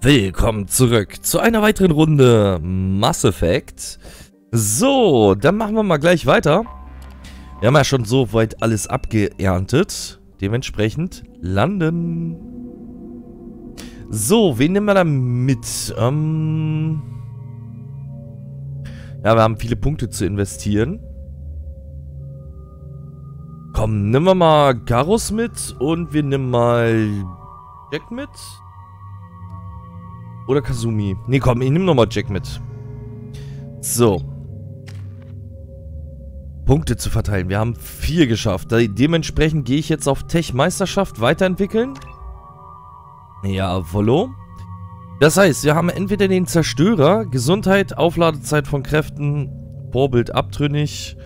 Willkommen zurück zu einer weiteren Runde Mass Effect. So, dann machen wir mal gleich weiter. Wir haben ja schon so weit alles abgeerntet. Dementsprechend landen. So, wen nehmen wir da mit? Ähm ja, wir haben viele Punkte zu investieren. Komm, nehmen wir mal Garus mit und wir nehmen mal Jack mit. Oder Kazumi. Nee, komm, ich nehme nochmal Jack mit. So. Punkte zu verteilen. Wir haben vier geschafft. Dementsprechend gehe ich jetzt auf Tech-Meisterschaft weiterentwickeln. Ja, Volo. Das heißt, wir haben entweder den Zerstörer, Gesundheit, Aufladezeit von Kräften, Vorbild abtrünnig,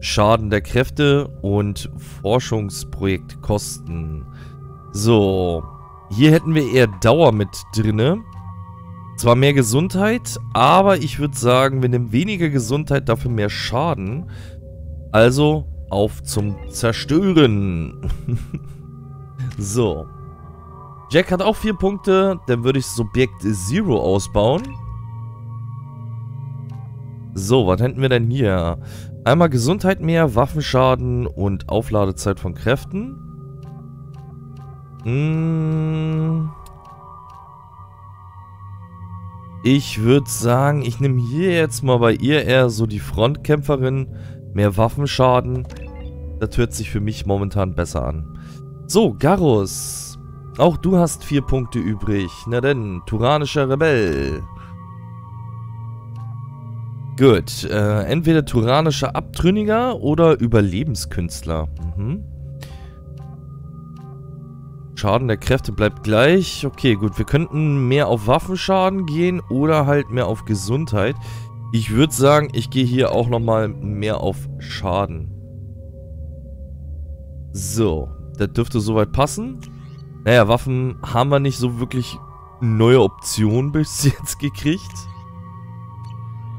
Schaden der Kräfte und Forschungsprojektkosten. So, hier hätten wir eher Dauer mit drinne. Zwar mehr Gesundheit, aber ich würde sagen, wir nehmen weniger Gesundheit, dafür mehr Schaden. Also auf zum Zerstören. so. Jack hat auch vier Punkte. Dann würde ich das Objekt Zero ausbauen. So, was hätten wir denn hier? Einmal Gesundheit mehr, Waffenschaden und Aufladezeit von Kräften. Mmh. Ich würde sagen, ich nehme hier jetzt mal bei ihr eher so die Frontkämpferin. Mehr Waffenschaden. Das hört sich für mich momentan besser an. So, Garus. Auch du hast vier Punkte übrig. Na denn, Turanischer Rebell. Gut, äh, entweder Turanischer Abtrünniger oder Überlebenskünstler. Mhm. Schaden der Kräfte bleibt gleich. Okay, gut. Wir könnten mehr auf Waffenschaden gehen oder halt mehr auf Gesundheit. Ich würde sagen, ich gehe hier auch nochmal mehr auf Schaden. So, das dürfte soweit passen. Naja, Waffen haben wir nicht so wirklich neue Optionen bis jetzt gekriegt.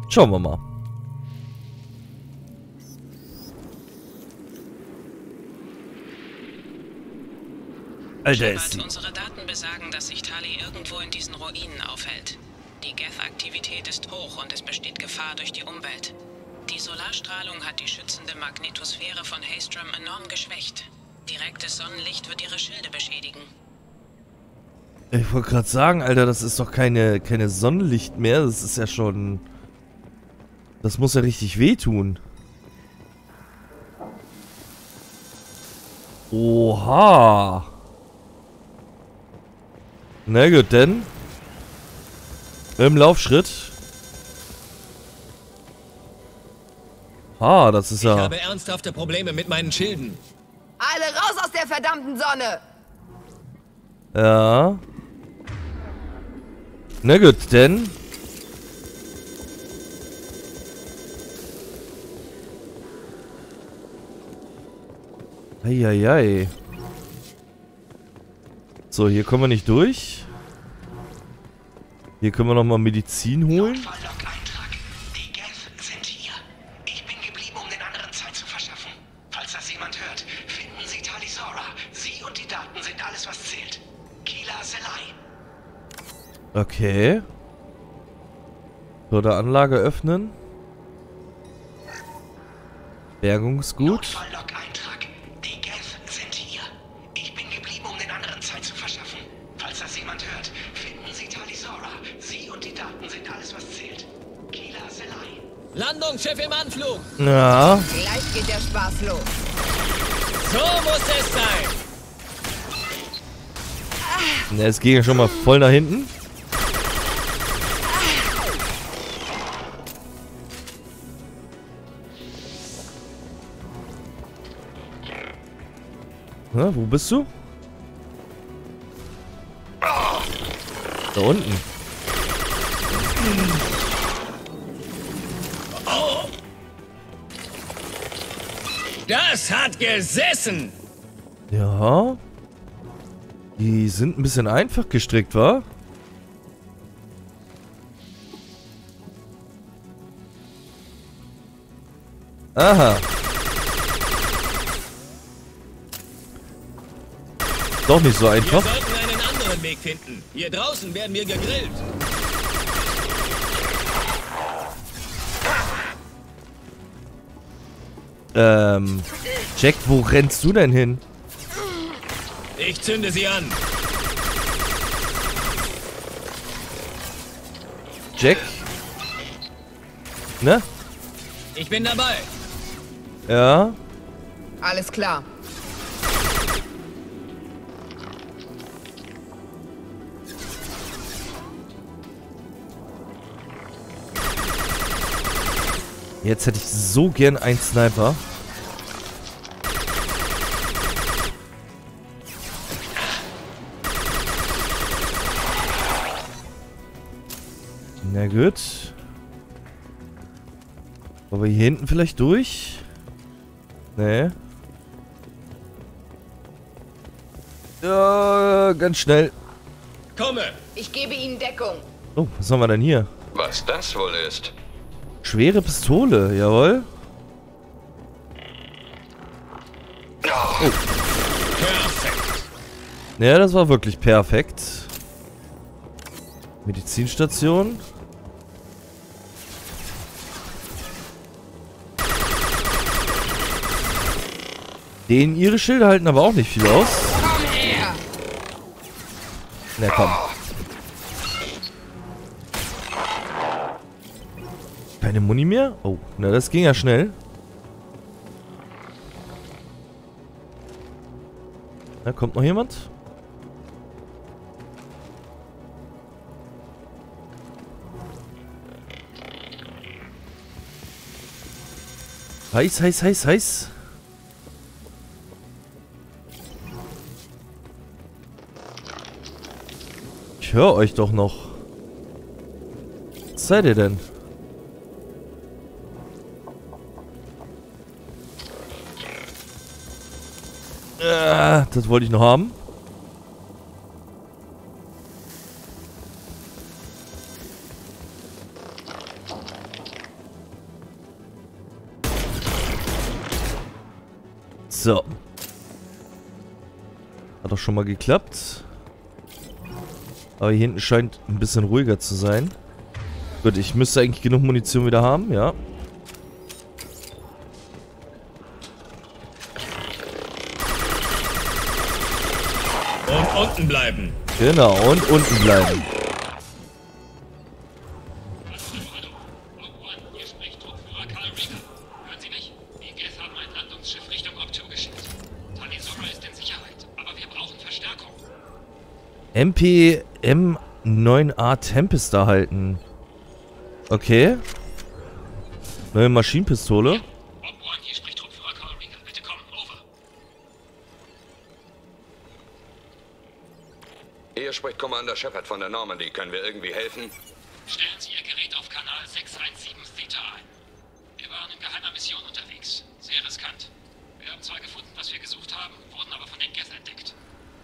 Schauen wir mal. Alter, ist. Unsere Daten besagen, dass sich Tali irgendwo in diesen Ruinen aufhält. Die Geth-Aktivität ist hoch und es besteht Gefahr durch die Umwelt. Die Solarstrahlung hat die schützende Magnetosphäre von Haystrom enorm geschwächt. Direktes Sonnenlicht wird ihre Schilde beschädigen. Ich wollte gerade sagen, Alter, das ist doch keine, keine Sonnenlicht mehr. Das ist ja schon... Das muss ja richtig wehtun. Oha. Na gut, denn. Im Laufschritt. Ah, das ist ja... Ich habe ernsthafte Probleme mit meinen Schilden. Alle raus aus der verdammten Sonne! Ja. Na gut, denn. Eieiei. So, hier kommen wir nicht durch. Hier können wir nochmal Medizin holen. Okay. So, der Anlage öffnen. Bergungsgut. Notfalllog Landungsschiff im Anflug. Ja. Gleich geht der Spaß los. So muss es sein. Es ging ja schon mal voll nach hinten. Na, wo bist du? Da unten. Das hat gesessen! Ja. Die sind ein bisschen einfach gestrickt, wa? Aha. Doch nicht so einfach. Wir sollten einen anderen Weg finden. Hier draußen werden wir gegrillt. Ähm, Jack, wo rennst du denn hin? Ich zünde sie an. Jack? Ne? Ich bin dabei. Ja. Alles klar. Jetzt hätte ich so gern einen Sniper. Na gut. Aber hier hinten vielleicht durch? Nee. Ja, ganz schnell. Komme. Ich gebe Ihnen Deckung. Oh, was haben wir denn hier? Was das wohl ist? Schwere Pistole, jawohl. Perfekt. Ja, das war wirklich perfekt. Medizinstation. Den ihre Schilder halten aber auch nicht viel aus. Na komm. Keine Muni mehr? Oh, na das ging ja schnell. Da kommt noch jemand? Heiß, heiß, heiß, heiß. Höre euch doch noch. Was seid ihr denn? Ah, das wollte ich noch haben. So. Hat doch schon mal geklappt. Aber hier hinten scheint ein bisschen ruhiger zu sein. Gut, ich müsste eigentlich genug Munition wieder haben, ja. Und unten bleiben. Genau, und unten bleiben. MP M9A Tempest erhalten. Okay. Neue Maschinenpistole. Hier spricht Commander Shepard von der Normandy. Können wir irgendwie helfen? Stellen Sie Ihr Gerät auf Kanal 617 Theta ein. Wir waren in geheimer Mission unterwegs. Sehr riskant. Wir haben zwar gefunden, was wir gesucht haben, wurden aber von den Geth entdeckt.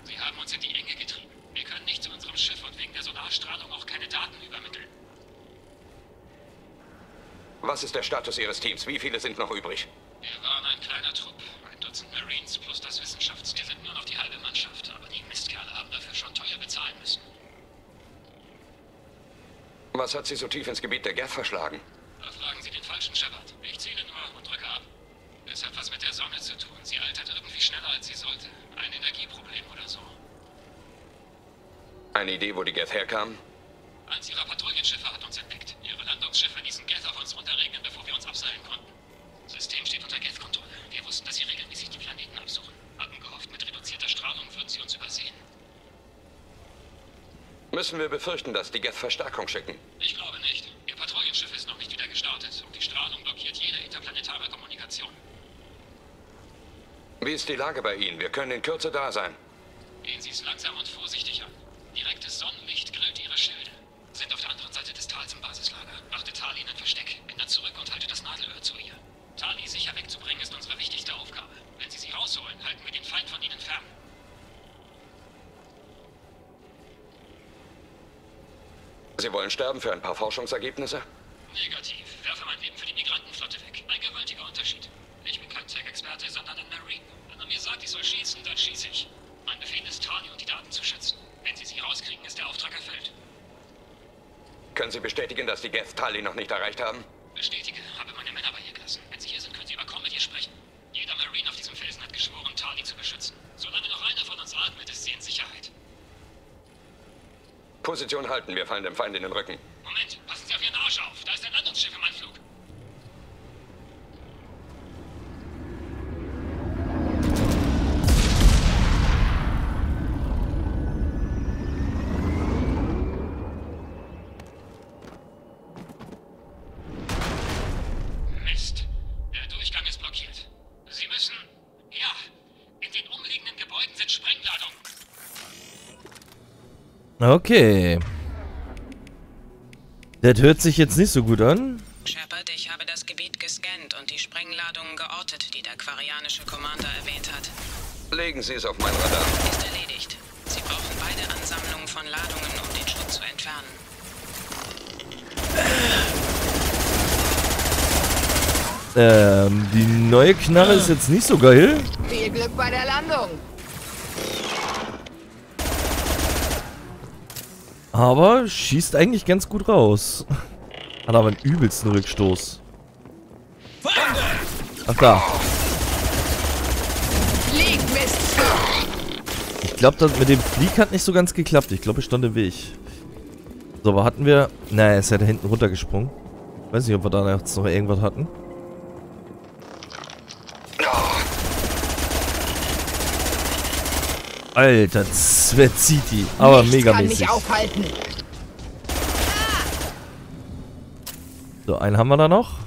Sie haben uns in die Enge getrieben. Wir können nicht zu unserem Schiff und wegen der Solarstrahlung auch keine Daten übermitteln. Was ist der Status Ihres Teams? Wie viele sind noch übrig? Wir waren ein kleiner Trupp, ein Dutzend Marines plus das Wissenschafts. Wir sind nur noch die halbe Mannschaft, aber die Mistkerle haben dafür schon teuer bezahlen müssen. Was hat Sie so tief ins Gebiet der Geth verschlagen? Da fragen Sie den falschen Shepard. Ich zähle nur und drücke ab. Es hat was mit der Sonne zu tun. Sie altert irgendwie schneller, als sie sollte. Ein Energieproblem oder so. Eine Idee, wo die Geth herkamen? Eins ihrer Patrouillenschiffe hat uns entdeckt. Ihre Landungsschiffe ließen Geth auf uns runterregnen, bevor wir uns abseilen konnten. System steht unter Geth-Kontrolle. Wir wussten, dass sie regelmäßig die Planeten absuchen. Hatten gehofft, mit reduzierter Strahlung würden sie uns übersehen. Müssen wir befürchten, dass die Geth Verstärkung schicken? Ich glaube nicht. Ihr Patrouillenschiff ist noch nicht wieder gestartet und die Strahlung blockiert jede interplanetare Kommunikation. Wie ist die Lage bei Ihnen? Wir können in Kürze da sein. Gehen Sie es langsam und vorsichtig an. Direktes Sonnenlicht grillt Ihre Schilde. Sind auf der anderen Seite des Tals im Basislager. Achtet Tali in ein Versteck. Ändert zurück und haltet das Nadelöhr zu ihr. Tali sicher wegzubringen ist unsere wichtigste Aufgabe. Wenn Sie sie rausholen, halten wir den Feind von Ihnen fern. Sie wollen sterben für ein paar Forschungsergebnisse? Negativ. Werfe mein Leben für die Migrantenflotte weg. Ein gewaltiger Unterschied. Ich bin kein Tech-Experte, sondern ein Marine. Wenn man mir sagt, ich soll schießen, dann schieße ich. Mein Befehl ist, Tali und die Daten zu schützen. Wenn Sie sie rauskriegen, ist der Auftrag erfüllt. Können Sie bestätigen, dass die Geth Tali noch nicht erreicht haben? Bestätige, habe meine Männer bei ihr gelassen. Wenn sie hier sind, können sie über Com mit ihr sprechen. Jeder Marine auf diesem Felsen hat geschworen, Tali zu beschützen. Solange noch einer von uns atmet, ist sie in Sicherheit. Position halten, wir fallen dem Feind in den Rücken. Moment, passen Sie auf Ihren Arsch auf. Da ist ein Landungsschiff im Anflug. Mist. Der Durchgang ist blockiert. Sie müssen... Ja, in den umliegenden Gebäuden sind Sprengladungen. Okay. Das hört sich jetzt nicht so gut an. Shepard, ich habe das Gebiet gescannt und die Sprengladungen geortet, die der quarianische Commander erwähnt hat. Legen Sie es auf mein Radar. Ist erledigt. Sie brauchen beide Ansammlungen von Ladungen, um den Schutt zu entfernen. Ähm, die neue Knarre ist jetzt nicht so geil. Viel Glück bei der Landung. Aber schießt eigentlich ganz gut raus. Hat aber einen übelsten Rückstoß. Ach da. Ich glaube, mit dem Flieg hat nicht so ganz geklappt. Ich glaube, ich stand im Weg. So, aber hatten wir... Naja, er ist ja da hinten runtergesprungen. Weiß nicht, ob wir da jetzt noch irgendwas hatten. Alter, wer zieht die? Aber Nichts mega kann mäßig. mich aufhalten. So, einen haben wir da noch.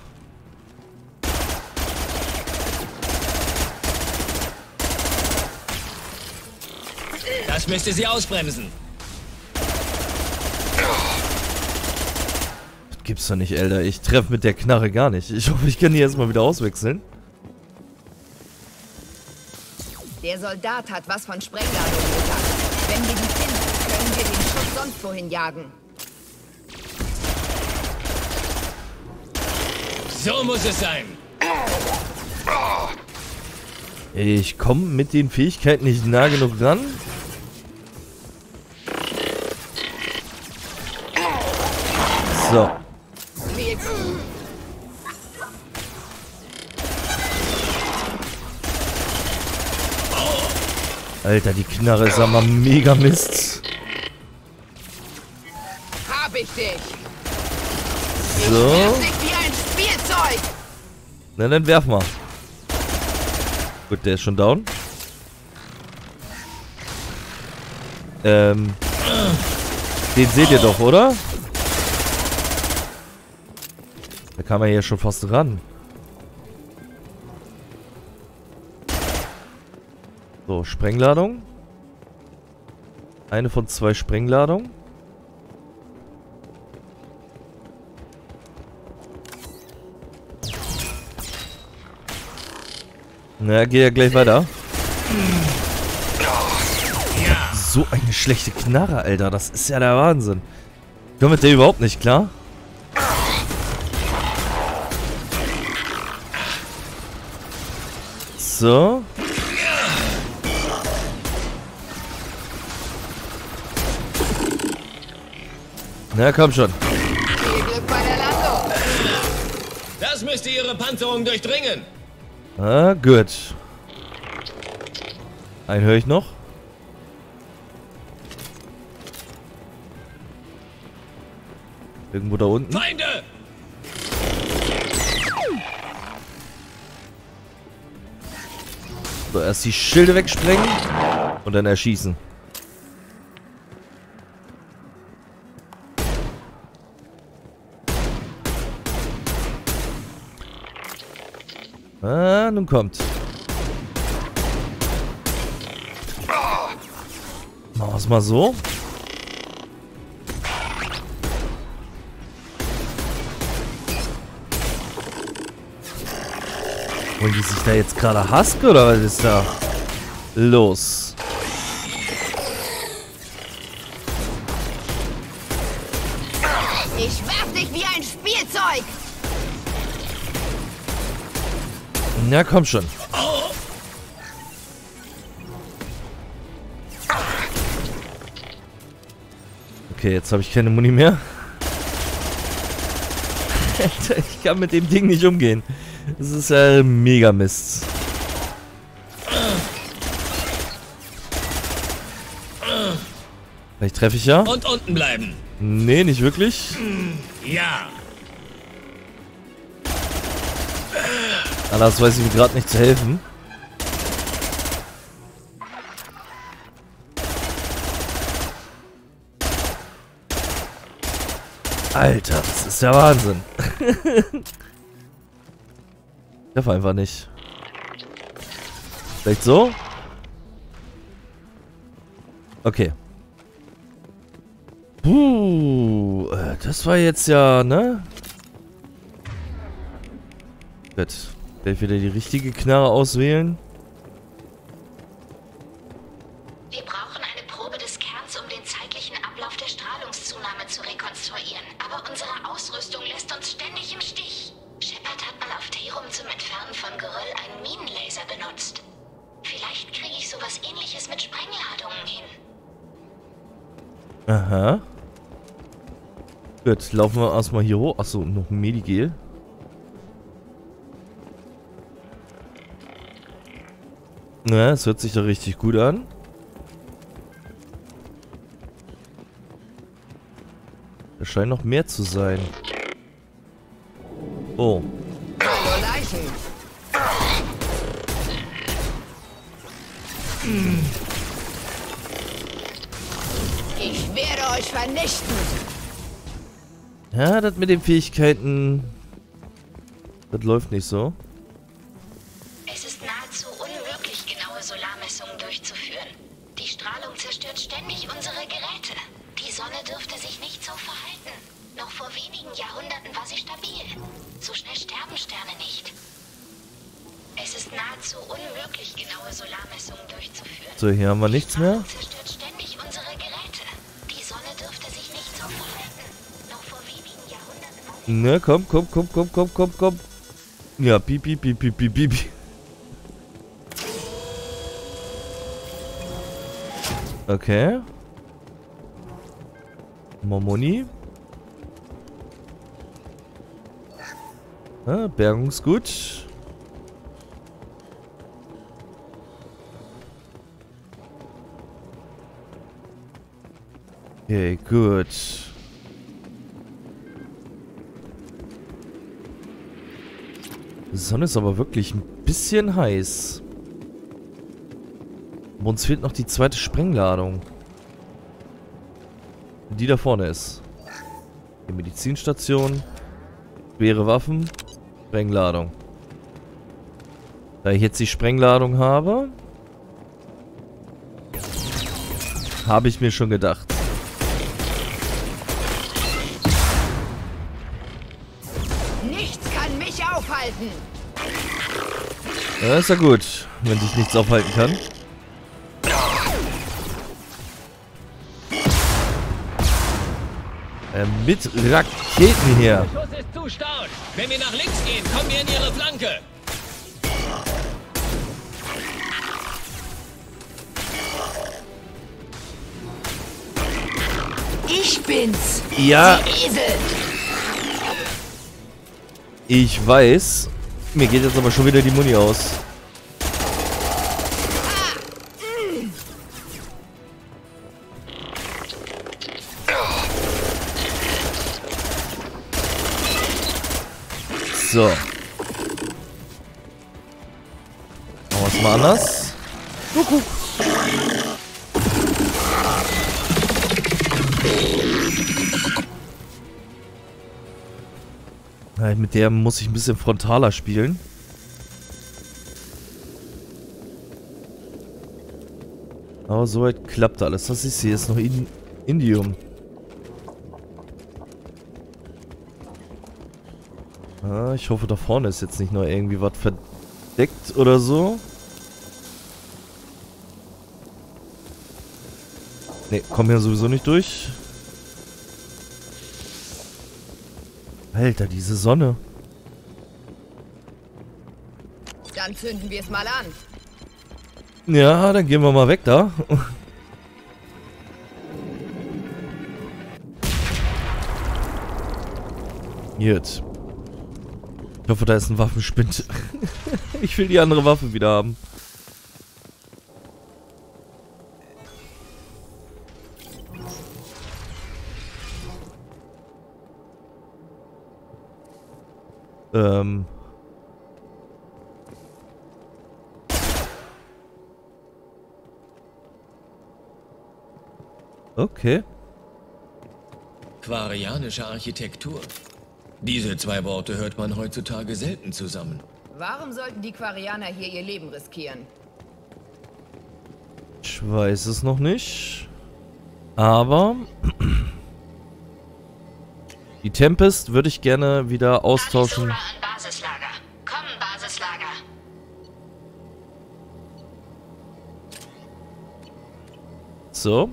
Das müsste sie ausbremsen. Das gibt's doch nicht, Alter. Ich treffe mit der Knarre gar nicht. Ich hoffe, ich kann die erstmal wieder auswechseln. Der Soldat hat was von Sprengladungen gesagt. Wenn wir die finden, können wir den Schuss sonst wohin jagen. So muss es sein. Ich komme mit den Fähigkeiten nicht nah genug ran. Alter, die Knarre ist aber mega Mist. hab ich dich. So. Na, dann werf mal. Gut, der ist schon down. Ähm. Den seht ihr doch, oder? Da kam er hier schon fast ran. So, Sprengladung. Eine von zwei Sprengladungen. Na, geh ja gleich weiter. So eine schlechte Knarre, Alter. Das ist ja der Wahnsinn. Ich komme mit der überhaupt nicht klar. So. Na, komm schon. Viel Glück bei der Landung. Das müsste ihre Panzerung durchdringen. Ah, gut. Einen höre ich noch. Irgendwo da unten. Feinde! So, erst die Schilde wegsprengen und dann erschießen. Nun kommt. Machen wir es mal so. Wollen die sich da jetzt gerade Husk oder was ist da los? Ich werf dich wie ein Spielzeug. Na komm schon. Okay, jetzt habe ich keine Muni mehr. Alter, ich kann mit dem Ding nicht umgehen. Das ist ja äh, mega Mist. Vielleicht treffe ich ja. Und unten bleiben. Nee, nicht wirklich. Ja. Anders weiß ich mir gerade nicht zu helfen. Alter, das ist der Wahnsinn. ich darf einfach nicht. Vielleicht so? Okay. Puh, äh, das war jetzt ja, ne? Gut. Gleich wieder die richtige Knarre auswählen. Wir brauchen eine Probe des Kerns, um den zeitlichen Ablauf der Strahlungszunahme zu rekonstruieren. Aber unsere Ausrüstung lässt uns ständig im Stich. Shepard hat mal auf Terum zum Entfernen von Geröll einen Minenlaser benutzt. Vielleicht kriege ich sowas ähnliches mit Sprengladungen hin. Aha. Gut, laufen wir erstmal hier hoch. Achso, noch ein Medigel. Na, das hört sich doch richtig gut an. Da scheint noch mehr zu sein. Oh. Ich werde euch vernichten. Ja, das mit den Fähigkeiten... Das läuft nicht so. So, hier haben wir nichts mehr. Ne, komm, komm, komm, komm, komm, komm, komm. Ja, piep, piep, piep, piep, piep, piep. Okay. Momoni. Ah, Bergungsgut. Okay, gut. Die Sonne ist aber wirklich ein bisschen heiß. Aber uns fehlt noch die zweite Sprengladung. Die da vorne ist. Die Medizinstation. Schwere Waffen. Sprengladung. Da ich jetzt die Sprengladung habe, habe ich mir schon gedacht. Ja, ist ja gut, wenn dich nichts aufhalten kann. Äh, mit Raketen hier. Der Schuss ist zu stark. Wenn wir nach links gehen, kommen wir in ihre Flanke. Ich bin's. Ja, Die Esel. ich weiß. Mir geht jetzt aber schon wieder die Muni aus. So. Machen wir es mal anders. Kuckuck. Mit der muss ich ein bisschen frontaler spielen. Aber soweit klappt alles. Was ist hier? Ist noch in Indium. Ah, ich hoffe, da vorne ist jetzt nicht noch irgendwie was verdeckt oder so. Ne, kommen hier sowieso nicht durch. Alter, diese Sonne. Dann zünden wir es mal an. Ja, dann gehen wir mal weg da. Jetzt. Ich hoffe, da ist ein Waffenspind. ich will die andere Waffe wieder haben. Ähm. Okay. Quarianische Architektur. Diese zwei Worte hört man heutzutage selten zusammen. Warum sollten die Quarianer hier ihr Leben riskieren? Ich weiß es noch nicht. Aber Tempest würde ich gerne wieder austauschen. Basislager. Basislager. So.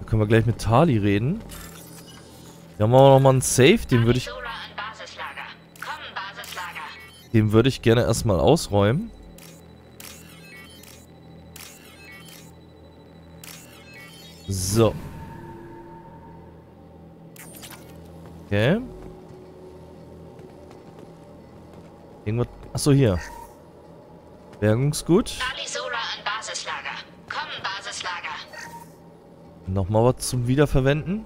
Da können wir gleich mit Tali reden. Hier haben wir auch noch mal einen Safe, den würde ich, den würde ich gerne erstmal ausräumen. So. Okay. Irgendwas. Achso, hier. Bergungsgut. Alisora an Basislager. Kommen, Basislager. Nochmal was zum Wiederverwenden.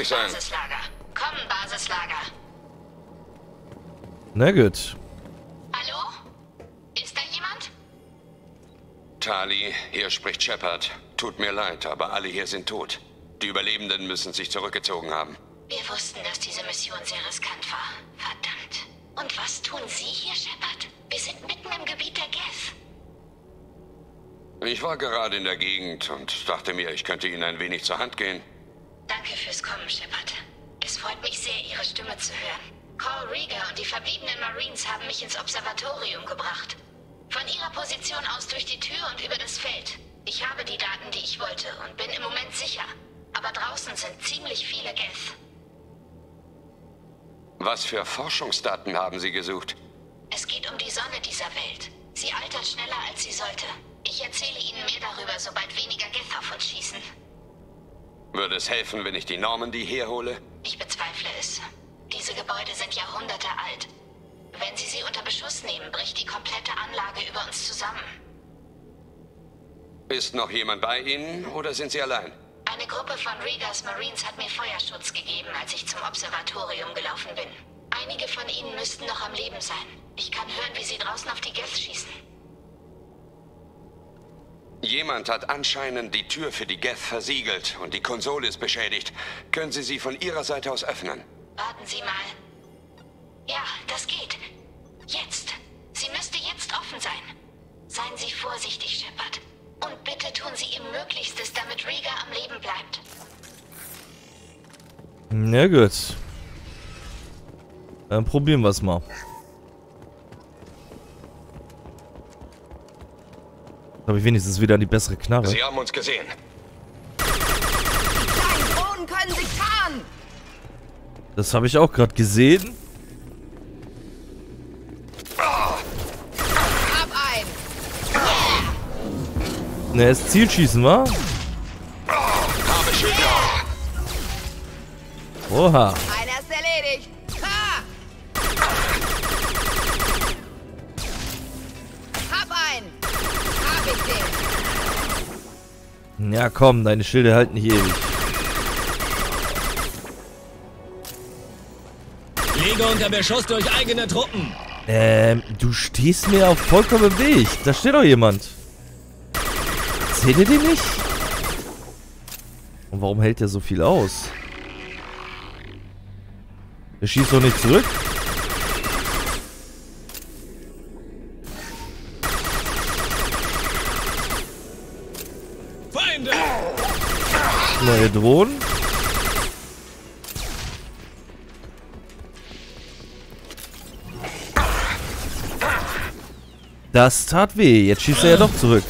An sein. Basislager. Kommen, Basislager. Na gut. Hallo? Ist da jemand? Tali, hier spricht Shepard. Tut mir leid, aber alle hier sind tot. Die Überlebenden müssen sich zurückgezogen haben. Wir wussten, dass diese Mission sehr riskant war. Verdammt. Und was tun Sie hier, Shepard? Wir sind mitten im Gebiet der Geth. Ich war gerade in der Gegend und dachte mir, ich könnte Ihnen ein wenig zur Hand gehen. Marines haben mich ins Observatorium gebracht. Von Ihrer Position aus durch die Tür und über das Feld. Ich habe die Daten, die ich wollte und bin im Moment sicher. Aber draußen sind ziemlich viele Geth. Was für Forschungsdaten haben Sie gesucht? Es geht um die Sonne dieser Welt. Sie altert schneller, als sie sollte. Ich erzähle Ihnen mehr darüber, sobald weniger Geth auf uns schießen. Würde es helfen, wenn ich die Normandy herhole? Ich bezweifle es. Diese Gebäude sind Jahrhunderte alt. Wenn Sie sie unter Beschuss nehmen, bricht die komplette Anlage über uns zusammen. Ist noch jemand bei Ihnen oder sind Sie allein? Eine Gruppe von Regas Marines hat mir Feuerschutz gegeben, als ich zum Observatorium gelaufen bin. Einige von ihnen müssten noch am Leben sein. Ich kann hören, wie sie draußen auf die Geth schießen. Jemand hat anscheinend die Tür für die Geth versiegelt und die Konsole ist beschädigt. Können Sie sie von Ihrer Seite aus öffnen? Warten Sie mal. Ja, das geht. Jetzt. Sie müsste jetzt offen sein. Seien Sie vorsichtig, Shepard. Und bitte tun Sie Ihr Möglichstes, damit Rieger am Leben bleibt. Na gut. Dann probieren wir es mal. Habe ich wenigstens wieder die bessere Knarre. Sie haben uns gesehen. Kleinen Drohnen können sich tarnen! Das habe ich auch gerade gesehen. Hab ein! Ne, ist Zielschießen, wa? Habe Schilder. Oha. Einer ist erledigt! Ha! Hab ein! Hab ich den! Ja, komm, deine Schilde halten nicht ewig. Lege unter Beschuss durch eigene Truppen. Ähm, du stehst mir auf vollkommen Weg. Da steht doch jemand. Seht ihr den nicht? Und warum hält der so viel aus? Der schießt doch nicht zurück. Feinde! Neue Drohnen. Das tat weh. Jetzt schießt er ja doch zurück.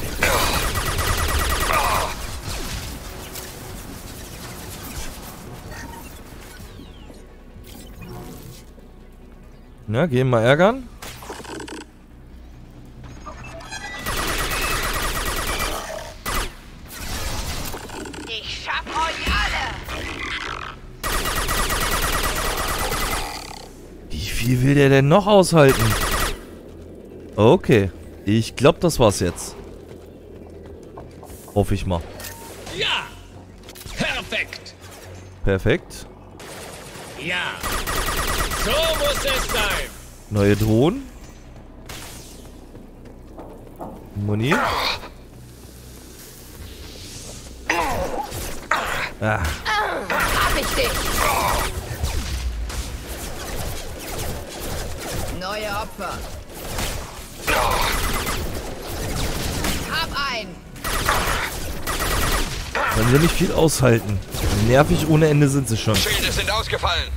Na, gehen mal ärgern. Ich schaff euch alle. Wie viel will der denn noch aushalten? Okay. Ich glaube, das war's jetzt. Hoffe ich mal. Ja! Perfekt! Perfekt. Ja! So muss es sein! Neue Drohnen. Moni. Ah, Hab ich dich! Neue Opfer. Können wir nicht viel aushalten. Nervig ohne Ende sind sie schon. Schilde sind ausgefallen.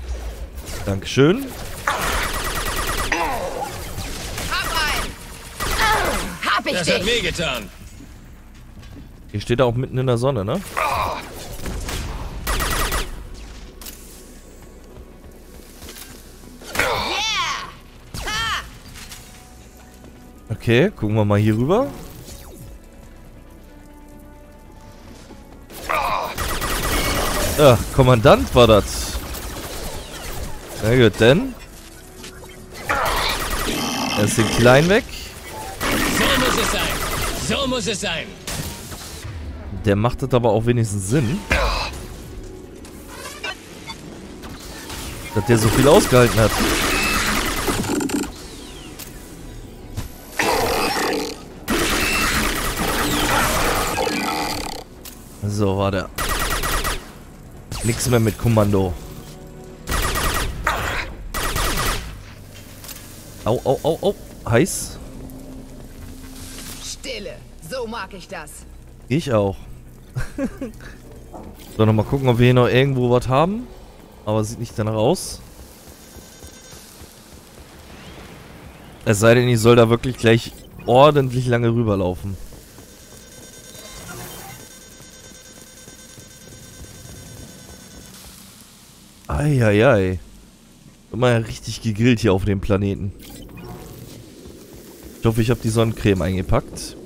Dankeschön. Hab ich Das hat dich! wehgetan. Hier steht er auch mitten in der Sonne, ne? Okay, gucken wir mal hier rüber. Ach, Kommandant war das. Na gut, denn. Erst den Kleinen weg. So muss es sein. So muss es sein. Der macht das aber auch wenigstens Sinn. Dass der so viel ausgehalten hat. Nix mehr mit Kommando. Au, au, au, au. Heiß. Stille! So mag ich das. Ich auch. so, nochmal gucken, ob wir hier noch irgendwo was haben. Aber sieht nicht danach aus. Es sei denn, ich soll da wirklich gleich ordentlich lange rüberlaufen. Eieiei. Immer richtig gegrillt hier auf dem Planeten. Ich hoffe, ich habe die Sonnencreme eingepackt.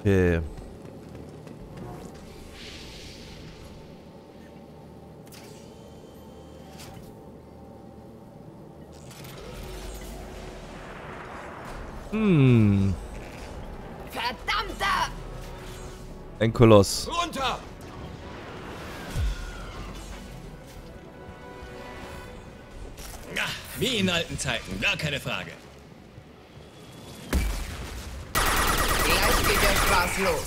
Okay. Hm, ein Koloss. Runter! Ja, wie in alten Zeiten, gar keine Frage. Gleich geht der Spaß los.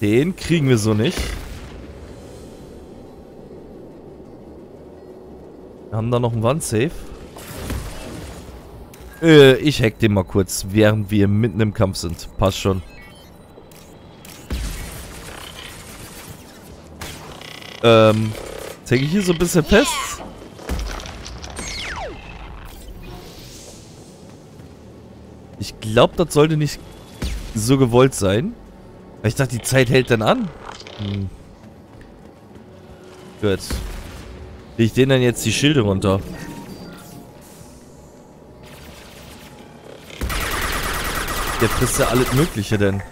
Den kriegen wir so nicht. Wir haben da noch einen Wandsafe. Äh, ich hack den mal kurz, während wir mitten im Kampf sind. Passt schon. Ähm, zeige ich hier so ein bisschen fest. Ich glaube, das sollte nicht so gewollt sein. Weil Ich dachte, die Zeit hält dann an. Hm. Gut. Krieg ich den dann jetzt die Schilde runter? Der frisst ja alles Mögliche denn.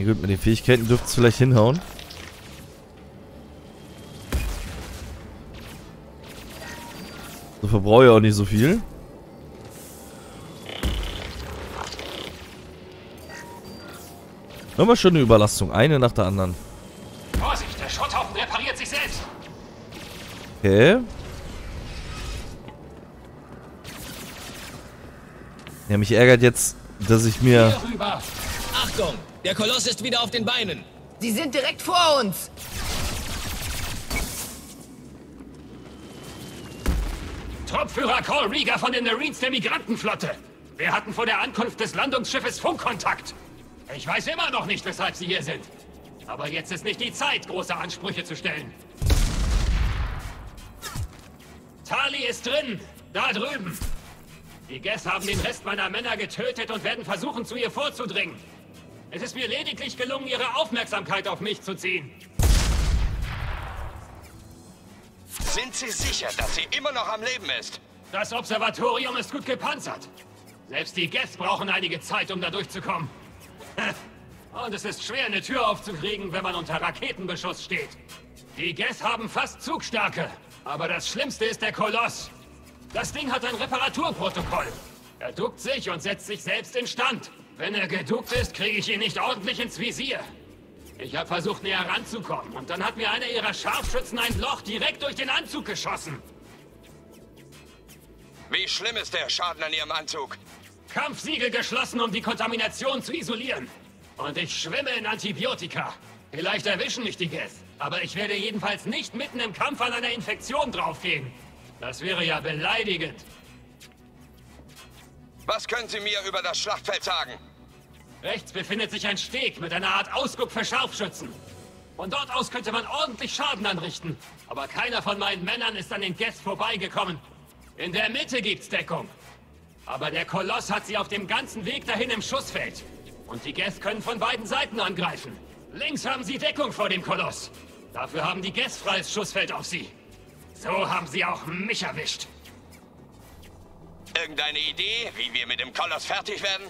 Ja gut, mit den Fähigkeiten dürfte es vielleicht hinhauen. So verbrauche ich auch nicht so viel. Nochmal schon eine Überlastung. Eine nach der anderen. Vorsicht, der Schrotthaufen repariert sich selbst. Okay. Ja, mich ärgert jetzt, dass ich mir... Achtung, der Koloss ist wieder auf den Beinen. Sie sind direkt vor uns. Truppführer Cole Rieger von den Marines der Migrantenflotte. Wir hatten vor der Ankunft des Landungsschiffes Funkkontakt. Ich weiß immer noch nicht, weshalb Sie hier sind. Aber jetzt ist nicht die Zeit, große Ansprüche zu stellen. Tali ist drin. Da drüben. Die Gess haben den Rest meiner Männer getötet und werden versuchen, zu ihr vorzudringen. Es ist mir lediglich gelungen, ihre Aufmerksamkeit auf mich zu ziehen. Sind Sie sicher, dass sie immer noch am Leben ist? Das Observatorium ist gut gepanzert. Selbst die Gess brauchen einige Zeit, um da durchzukommen. Und es ist schwer, eine Tür aufzukriegen, wenn man unter Raketenbeschuss steht. Die Gess haben fast Zugstärke. Aber das Schlimmste ist der Koloss. Das Ding hat ein Reparaturprotokoll. Er duckt sich und setzt sich selbst instand. Wenn er geduckt ist, kriege ich ihn nicht ordentlich ins Visier. Ich habe versucht, näher ranzukommen. Und dann hat mir einer ihrer Scharfschützen ein Loch direkt durch den Anzug geschossen. Wie schlimm ist der Schaden an Ihrem Anzug? Kampfsiegel geschlossen, um die Kontamination zu isolieren. Und ich schwimme in Antibiotika. Vielleicht erwischen mich die Geth. Aber ich werde jedenfalls nicht mitten im Kampf an einer Infektion draufgehen. Das wäre ja beleidigend. Was können Sie mir über das Schlachtfeld sagen? Rechts befindet sich ein Steg mit einer Art Ausguck für Scharfschützen. Von dort aus könnte man ordentlich Schaden anrichten. Aber keiner von meinen Männern ist an den Geth vorbeigekommen. In der Mitte gibt's Deckung. Aber der Koloss hat sie auf dem ganzen Weg dahin im Schussfeld. Und die Geth können von beiden Seiten angreifen. Links haben sie Deckung vor dem Koloss. Dafür haben die Geth freies Schussfeld auf sie. So haben sie auch mich erwischt. Irgendeine Idee, wie wir mit dem Koloss fertig werden?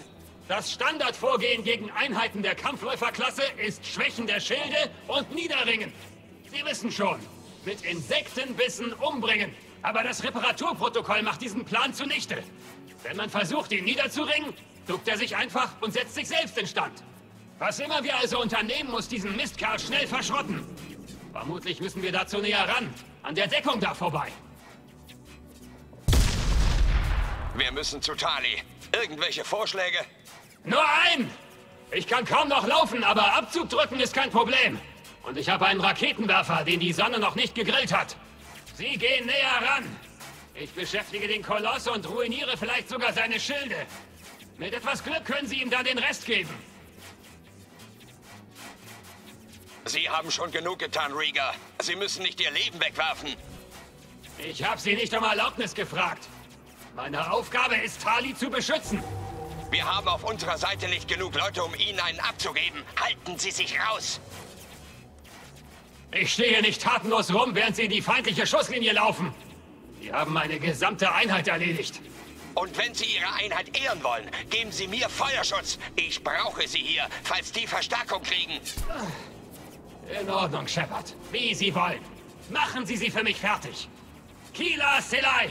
Das Standardvorgehen gegen Einheiten der Kampfläuferklasse ist Schwächen der Schilde und Niederringen. Sie wissen schon, mit Insektenbissen umbringen. Aber das Reparaturprotokoll macht diesen Plan zunichte. Wenn man versucht, ihn niederzuringen, duckt er sich einfach und setzt sich selbst instand. Was immer wir also unternehmen, muss diesen Mistkerl schnell verschrotten. Vermutlich müssen wir dazu näher ran. An der Deckung da vorbei. Wir müssen zu Tali. Irgendwelche Vorschläge? Nur ein! Ich kann kaum noch laufen, aber Abzug drücken ist kein Problem. Und ich habe einen Raketenwerfer, den die Sonne noch nicht gegrillt hat. Sie gehen näher ran. Ich beschäftige den Koloss und ruiniere vielleicht sogar seine Schilde. Mit etwas Glück können Sie ihm dann den Rest geben. Sie haben schon genug getan, Rieger. Sie müssen nicht Ihr Leben wegwerfen. Ich habe Sie nicht um Erlaubnis gefragt. Meine Aufgabe ist, Tali zu beschützen. Wir haben auf unserer Seite nicht genug Leute, um Ihnen einen abzugeben. Halten Sie sich raus. Ich stehe nicht tatenlos rum, während Sie in die feindliche Schusslinie laufen. Sie haben meine gesamte Einheit erledigt. Und wenn Sie Ihre Einheit ehren wollen, geben Sie mir Feuerschutz. Ich brauche Sie hier, falls die Verstärkung kriegen. In Ordnung, Shepard. Wie Sie wollen. Machen Sie sie für mich fertig. Kila Selai!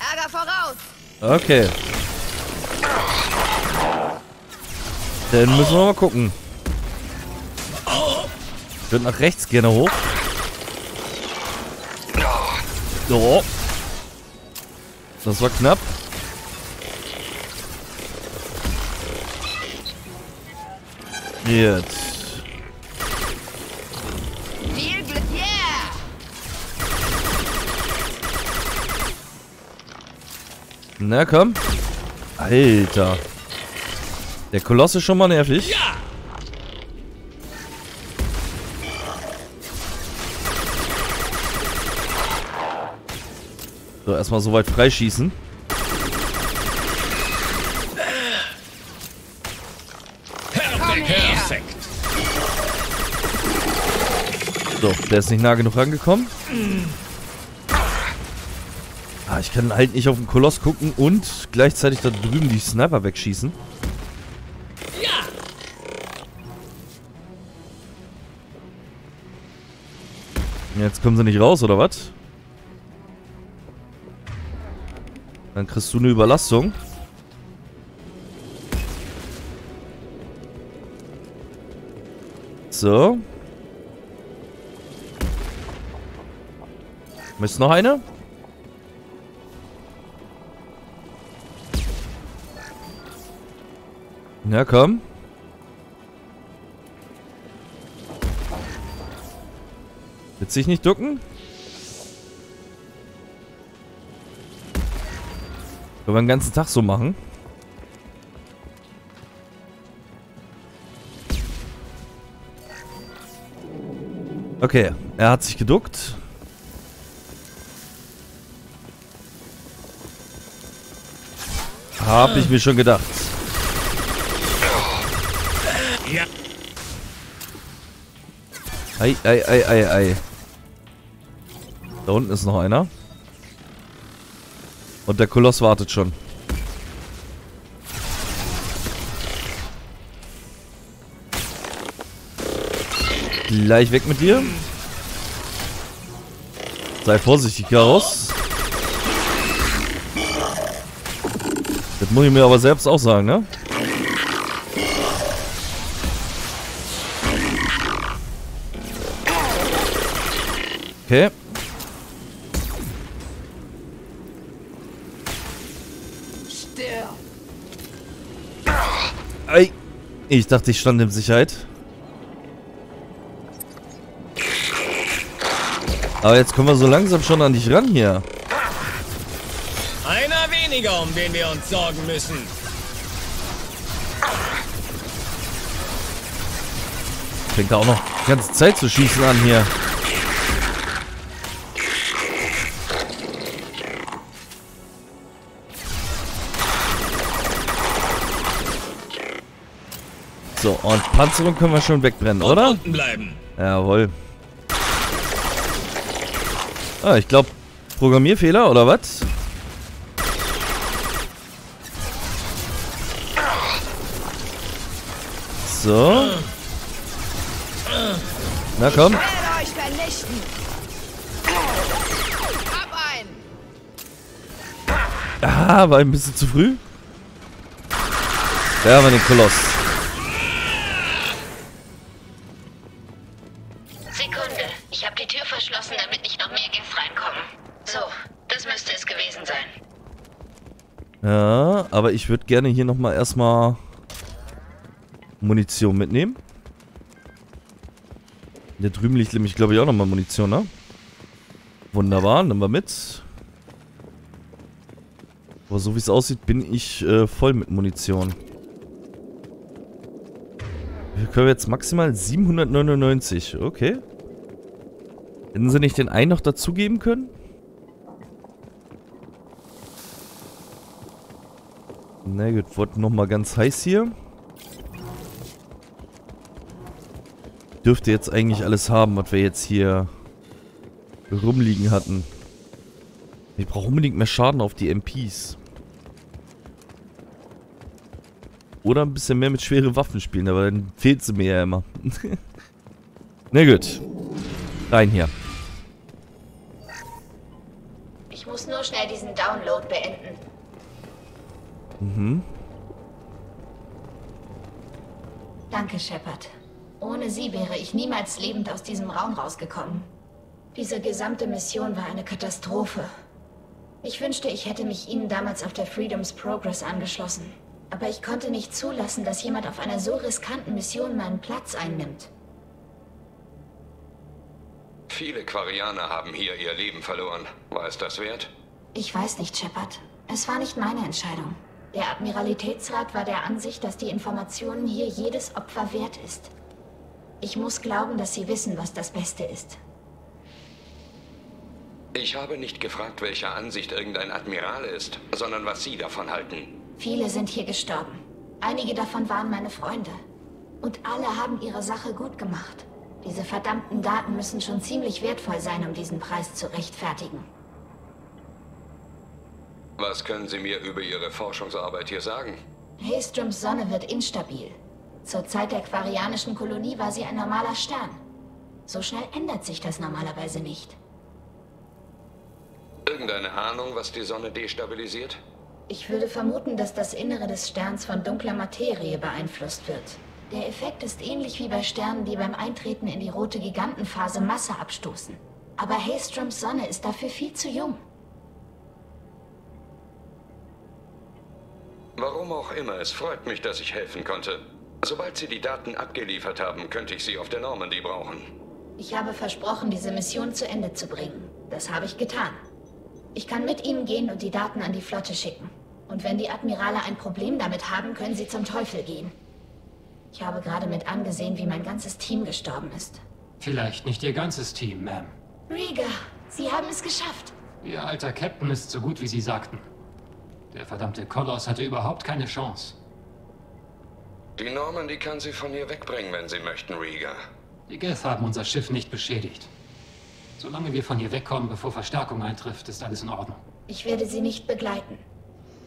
Ärger voraus! Okay. Dann müssen wir mal gucken. Ich würde nach rechts gerne hoch. So. Das war knapp. Jetzt. Na komm. Alter. Der Koloss ist schon mal nervig. Ja! So, erstmal so weit freischießen. Perfekt. So, der ist nicht nah genug rangekommen. Ah, ich kann halt nicht auf den Koloss gucken und gleichzeitig da drüben die Sniper wegschießen. Jetzt kommen sie nicht raus, oder was? Dann kriegst du eine Überlastung. So. Ist noch eine? Na komm. Wird sich nicht ducken? Können wir den ganzen Tag so machen? Okay, er hat sich geduckt. Hab ich mir schon gedacht. Ei, ei, ei, ei, ei. Da unten ist noch einer. Und der Koloss wartet schon. Gleich weg mit dir. Sei vorsichtig, Garus. Das muss ich mir aber selbst auch sagen, ne? Okay. Ich dachte, ich stand in Sicherheit. Aber jetzt kommen wir so langsam schon an dich ran hier. Einer weniger, um den wir uns sorgen müssen. Fängt da auch noch die ganze Zeit zu schießen an hier. So, und Panzerung können wir schon wegbrennen, oder? Unten bleiben. Jawohl. Ah, ich glaube, Programmierfehler, oder was? So. Na komm. Ah, war ein bisschen zu früh. Da haben wir den Koloss. Ja, aber ich würde gerne hier nochmal erstmal Munition mitnehmen. Da drüben liegt nämlich, glaube ich, auch nochmal Munition, ne? Wunderbar, nehmen wir mit. Aber so wie es aussieht, bin ich äh, voll mit Munition. Wir können jetzt maximal 799. Okay. Hätten sie nicht den einen noch dazugeben können? Na gut, wird nochmal ganz heiß hier. Dürfte jetzt eigentlich alles haben, was wir jetzt hier rumliegen hatten. Ich brauche unbedingt mehr Schaden auf die MPs. Oder ein bisschen mehr mit schweren Waffen spielen, aber dann fehlt sie mir ja immer. Na gut. Rein hier. Ich muss nur schnell diesen Download beenden. Mhm. Danke, Shepard. Ohne sie wäre ich niemals lebend aus diesem Raum rausgekommen. Diese gesamte Mission war eine Katastrophe. Ich wünschte, ich hätte mich Ihnen damals auf der Freedom's Progress angeschlossen. Aber ich konnte nicht zulassen, dass jemand auf einer so riskanten Mission meinen Platz einnimmt. Viele Quarianer haben hier ihr Leben verloren. War es das wert? Ich weiß nicht, Shepard. Es war nicht meine Entscheidung. Der Admiralitätsrat war der Ansicht, dass die Informationen hier jedes Opfer wert ist. Ich muss glauben, dass sie wissen, was das Beste ist. Ich habe nicht gefragt, welcher Ansicht irgendein Admiral ist, sondern was Sie davon halten. Viele sind hier gestorben. Einige davon waren meine Freunde. Und alle haben ihre Sache gut gemacht. Diese verdammten Daten müssen schon ziemlich wertvoll sein, um diesen Preis zu rechtfertigen. Was können Sie mir über Ihre Forschungsarbeit hier sagen? Haystroms Sonne wird instabil. Zur Zeit der quarianischen Kolonie war sie ein normaler Stern. So schnell ändert sich das normalerweise nicht. Irgendeine Ahnung, was die Sonne destabilisiert? Ich würde vermuten, dass das Innere des Sterns von dunkler Materie beeinflusst wird. Der Effekt ist ähnlich wie bei Sternen, die beim Eintreten in die rote Gigantenphase Masse abstoßen. Aber Haystroms Sonne ist dafür viel zu jung. Warum auch immer, es freut mich, dass ich helfen konnte. Sobald Sie die Daten abgeliefert haben, könnte ich sie auf der Normandy brauchen. Ich habe versprochen, diese Mission zu Ende zu bringen. Das habe ich getan. Ich kann mit Ihnen gehen und die Daten an die Flotte schicken. Und wenn die Admirale ein Problem damit haben, können sie zum Teufel gehen. Ich habe gerade mit angesehen, wie mein ganzes Team gestorben ist. Vielleicht nicht Ihr ganzes Team, Ma'am. Rieger, Sie haben es geschafft. Ihr alter Captain ist so gut, wie Sie sagten. Der verdammte Koloss hatte überhaupt keine Chance. Die Normandy kann sie von hier wegbringen, wenn sie möchten, Rieger. Die Geth haben unser Schiff nicht beschädigt. Solange wir von hier wegkommen, bevor Verstärkung eintrifft, ist alles in Ordnung. Ich werde Sie nicht begleiten.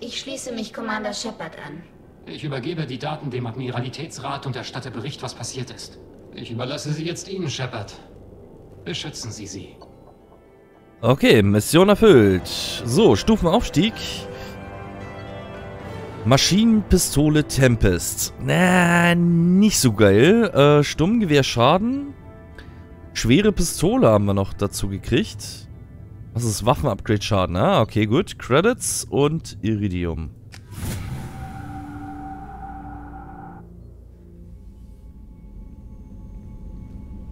Ich schließe mich Commander Shepard an. Ich übergebe die Daten dem Admiralitätsrat und erstatte Bericht, was passiert ist. Ich überlasse sie jetzt Ihnen, Shepard. Beschützen Sie sie. Okay, Mission erfüllt. So, Stufenaufstieg. Maschinenpistole Tempest. Na, nicht so geil. Äh, Sturmgewehr Schaden. Schwere Pistole haben wir noch dazu gekriegt. Was ist Waffenupgrade Schaden? Ah, okay, gut. Credits und Iridium.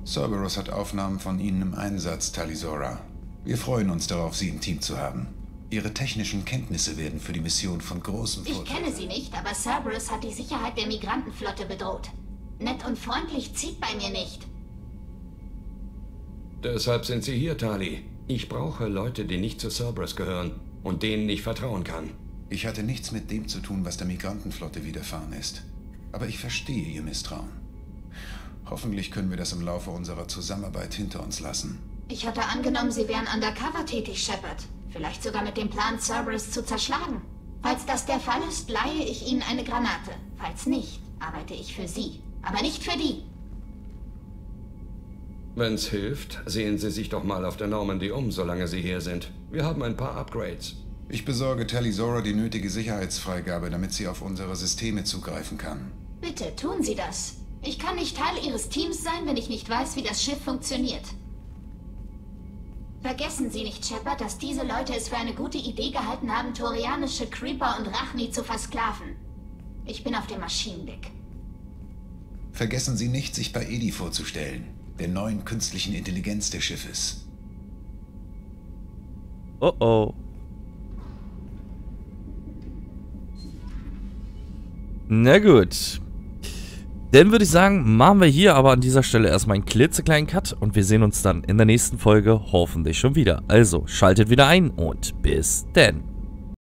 Cerberus hat Aufnahmen von Ihnen im Einsatz, Talisora. Wir freuen uns darauf, Sie im Team zu haben. Ihre technischen Kenntnisse werden für die Mission von großem Ich Vorteil kenne Sie nicht, aber Cerberus hat die Sicherheit der Migrantenflotte bedroht. Nett und freundlich zieht bei mir nicht. Deshalb sind Sie hier, Tali. Ich brauche Leute, die nicht zu Cerberus gehören und denen ich vertrauen kann. Ich hatte nichts mit dem zu tun, was der Migrantenflotte widerfahren ist. Aber ich verstehe Ihr Misstrauen. Hoffentlich können wir das im Laufe unserer Zusammenarbeit hinter uns lassen. Ich hatte angenommen, Sie wären undercover tätig, Shepard. Vielleicht sogar mit dem Plan, Cerberus zu zerschlagen. Falls das der Fall ist, leihe ich Ihnen eine Granate. Falls nicht, arbeite ich für Sie. Aber nicht für die. Wenn's hilft, sehen Sie sich doch mal auf der Normandy um, solange Sie hier sind. Wir haben ein paar Upgrades. Ich besorge Talisora die nötige Sicherheitsfreigabe, damit sie auf unsere Systeme zugreifen kann. Bitte, tun Sie das. Ich kann nicht Teil Ihres Teams sein, wenn ich nicht weiß, wie das Schiff funktioniert. Vergessen Sie nicht, Shepard, dass diese Leute es für eine gute Idee gehalten haben, torianische Creeper und Rachni zu versklaven. Ich bin auf dem Maschinendeck. Vergessen Sie nicht, sich bei Edi vorzustellen, der neuen künstlichen Intelligenz des Schiffes. Oh oh. Na gut. Dann würde ich sagen, machen wir hier aber an dieser Stelle erstmal einen klitzekleinen Cut und wir sehen uns dann in der nächsten Folge hoffentlich schon wieder. Also schaltet wieder ein und bis denn.